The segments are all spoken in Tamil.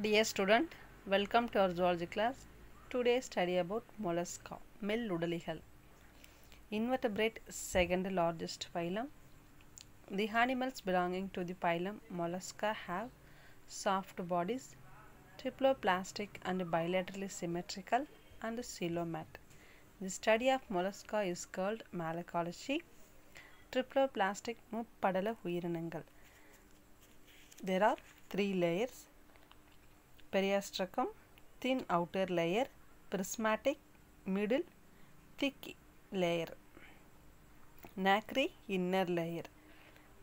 Dear student, welcome to our zoology class. Today study about mollusca, மெல்லுடலிகள் invertebrate second largest phylum. The animals belonging to the phylum Mollusca have soft bodies, triploplastic and bilaterally symmetrical and coelomat. The study of mollusca is called malacology. Triploplastic முப்படல உயிரினங்கள் There are three layers periastracum, thin outer layer prismatic middle thick layer nacre inner layer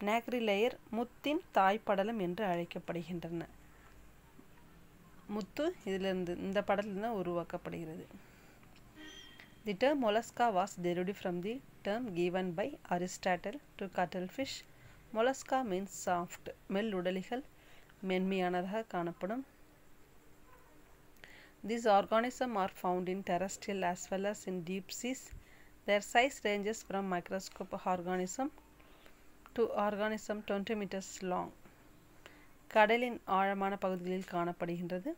nacre layer முத்தின் தாய்ப்படலம் என்று அழைக்கப்படுகின்றன முத்து இதிலிருந்து இந்த படலிருந்து உருவாக்கப்படுகிறது the term mollusca was derived from the term given by Aristotle to cuttlefish mollusca means soft மெல் உடலிகள் மென்மையானதாக காணப்படும் These organisms are found in terrestrial as well as in deep seas. Their size ranges from microscopic organism to organism 20 meters long. கடலின் ஆழமான பகுதிகளில் காணப்படுகின்றது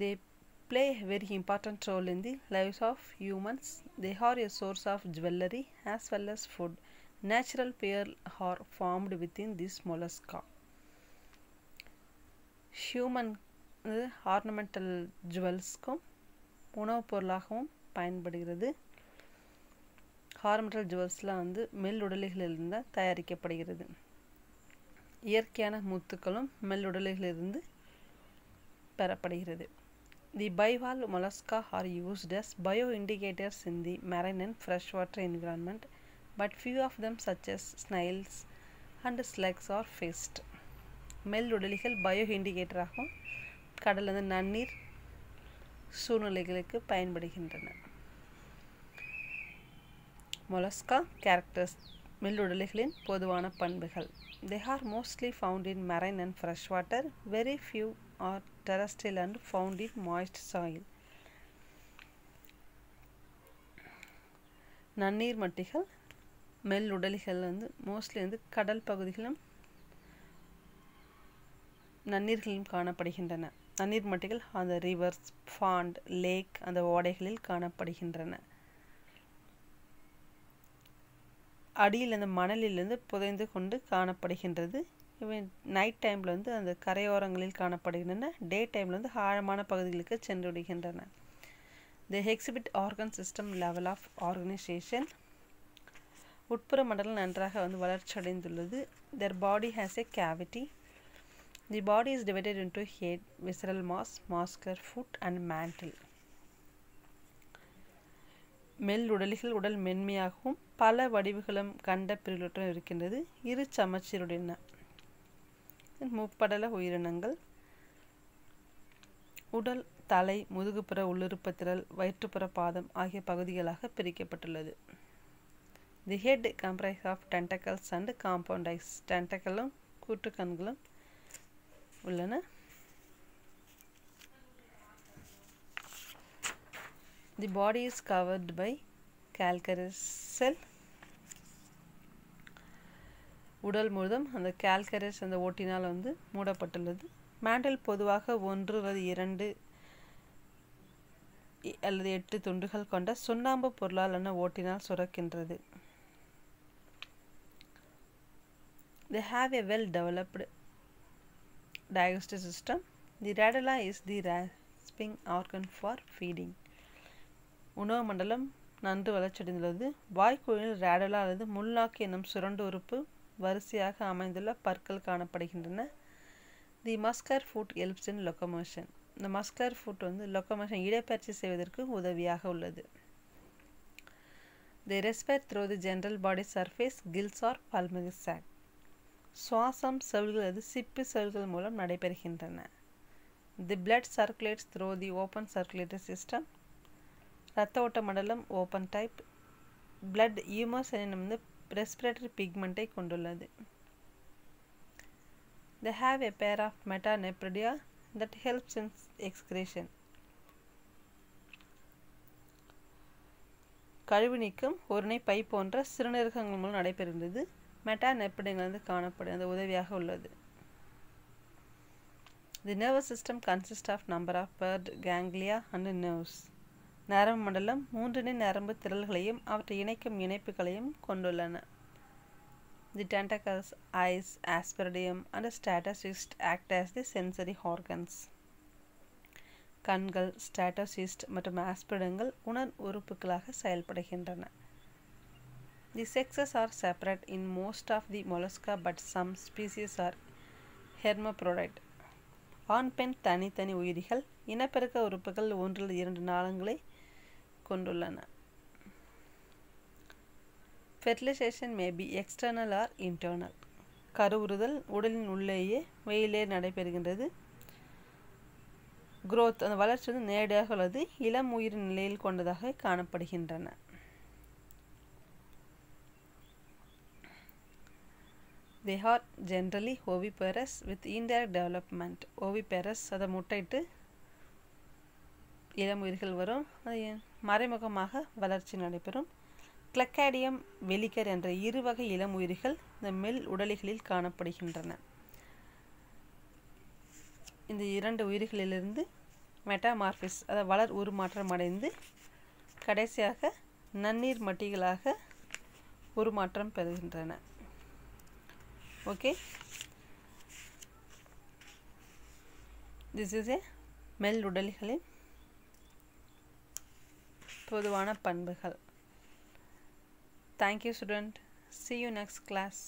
They play a very important role in the lives of humans. They are a source of jewelry as well as food. Natural pearl are formed within this mollusca. Human ornamental ஜுவல்ஸ்க்கும் உணவுப் பொருளாகவும் பயன்படுகிறது. ஹார்மெண்டல் ஜுவல்ஸ்லாம் வந்து மெல்லுடலிகளிலிருந்து தயாரிக்கப்படுகிறது. இயற்கையான முத்துக்களும் மெல்லுடலிகளிலிருந்து பெறப்படுகிறது. The bivalve mollusca are used as bio indicators in the marine and fresh water environment but few of them such as snails and slugs are pests மெல்லுடலிகள் bio இண்டிகேட்டராகவும் கடல் வந்து நன்னீர் சூழ்நிலைகளுக்கு பயன்படுகின்றன. மொலஸ்கா கேரக்டர்ஸ் மெல்லுடலிகளின் பொதுவான பண்புகள். They are mostly found in marine and fresh water very few are terrestrial and found in moist soil நன்னீர் மட்டிகள் மெல் உடலிகள் வந்து மோஸ்ட்லி வந்து கடல் பகுதிகளும் நன்னீர்களிலும் காணப்படுகின்றன. நன்னீர் மட்டிகள் அந்த ரிவர்ஸ் ஃபாண்ட் லேக் அந்த ஓடைகளில் காணப்படுகின்றன. அடியில் அந்த மணலிலிருந்து புதைந்து கொண்டு காணப்படுகின்றது. இவை நைட் டைமில் வந்து அந்த கரையோரங்களில் காணப்படுகின்றன. டே டைமில் வந்து ஆழமான பகுதிகளுக்கு சென்று விடுகின்றன they exhibit organ system level of organisation உட்புற மண்டலம் நன்றாக வந்து வளர்ச்சி அடைந்துள்ளது their body has a cavity the body is divided into head visceral mass muscular foot and mantle மெல் உடலிகள் உடல் மென்மையாகவும் பல வடிவுகளும் கண்ட பிரிவுகளுடன் இருக்கின்றது. இரு சமச்சீருடன முப்படல உயிரினங்கள். உடல் தலை முதுகுப்புற உள்ளுறுப்புத்திரல் வயிற்றுப்புற பாதம் ஆகிய பகுதிகளாக பிரிக்கப்பட்டுள்ளது. The head comprise of tentacles and compound eyes டென்டக்கலும் கூட்டுக்கண்களும் உள்ளன. The body is covered by calcareous shell உடல் முழுதும் அந்த கேல்கரஸ் அந்த ஓட்டினால் வந்து மூடப்பட்டுள்ளது. மேண்டல் பொதுவாக ஒன்று அல்லது இரண்டு அல்லது எட்டு துண்டுகள் கொண்ட சுண்ணாம்பு பொருளாலான ஓட்டினால் சுரக்கின்றது. They have a well developed digestive system. The radula is the rasping organ for feeding. உணவு மண்டலம் நன்கு வளர்ச்சியடைந்துள்ளது. வாய்க்குழியில் ரேடலா அல்லது முள்நாக்கு என்னும் சுரண்டு உறுப்பு வரிசையாக அமைந்துள்ள பற்கள் காணப்படுகின்றன. The muscular foot helps in locomotion இந்த மஸ்கர் ஃபுட் வந்து லொக்கமோஷன் இடப்பயிற்சி செய்வதற்கு உதவியாக உள்ளது. They respect through the general body surface gills or pulmonary sac சுவாசம் செல்களது சிப்பு செல்கள் மூலம் நடைபெறுகின்றன. The blood circulates through the open circulatory system ரத்த ஓட்ட மண்டலம் ஓப்பன் டைப் பிளட் யூமோசனினம் வந்து ரெஸ்பிரேட்டரி பிக்மெண்ட்டை கொண்டுள்ளது. They have a pair of metanephridia that helps in excretion. கழிவு நீக்கம் ஒருணை பை போன்ற சிறுநீரகங்கள் மூலம் நடைபெறுகிறது. மெட்டானெப்படிங்கள் வந்து காணப்படும். அந்த உதவியாக உள்ளது. The nervous system consist of number of paired ganglia and nerves நரம்பு மண்டலம் மூன்றினை நரம்பு திரள்களையும் அவற்றை இணைக்கும் இணைப்புகளையும் கொண்டுள்ளன. The tentacles eyes osphradium and statocyst act as the sensory organs கண்கள் ஸ்டாட்டோசிஸ்ட் மற்றும் ஆஸ்பிரிடங்கள் உணர் உறுப்புகளாக செயல்படுகின்றன. The sexes are separate in most of the mollusca but some species are hermaphrodite. ஆண் பெண் தனித்தனி உயிரிகள். இனப்பெருக்க உறுப்புகள் ஒன்றில் இரண்டு நாளங்களை கொண்டுள்ளன. Fertilisation may be external or internal கருவுறுதல் உடலின் உள்ளேயே வெயிலே நடைபெறுகின்றது. குரோத் அந்த வளர்ச்சி வந்து நேரடியாக உள்ளது. இளம் உயிரின் நிலையில் கொண்டதாக காணப்படுகின்றன. They are generally oviparous with indirect development. Oviparous அதை முட்டையிட்டு இளம் உயிர்கள் வரும். அது மறைமுகமாக வளர்ச்சி நடைபெறும். கிளக்காடியம் வெலிக்கர் என்ற இரு வகை இளம் உயிர்கள் இந்த மெல் உடலிகளில் காணப்படுகின்றன. இந்த இரண்டு உயிர்களிலிருந்து மெட்டாமார்பிஸ் அதை வளர் உருமாற்றம் அடைந்து கடைசியாக நன்னீர் மட்டிகளாக உருமாற்றம் பெறுகின்றன. ஓகே திஸ் இஸ் ஏ மெல் உடல்களின் பொதுவான பண்புகள் thank you student see you next class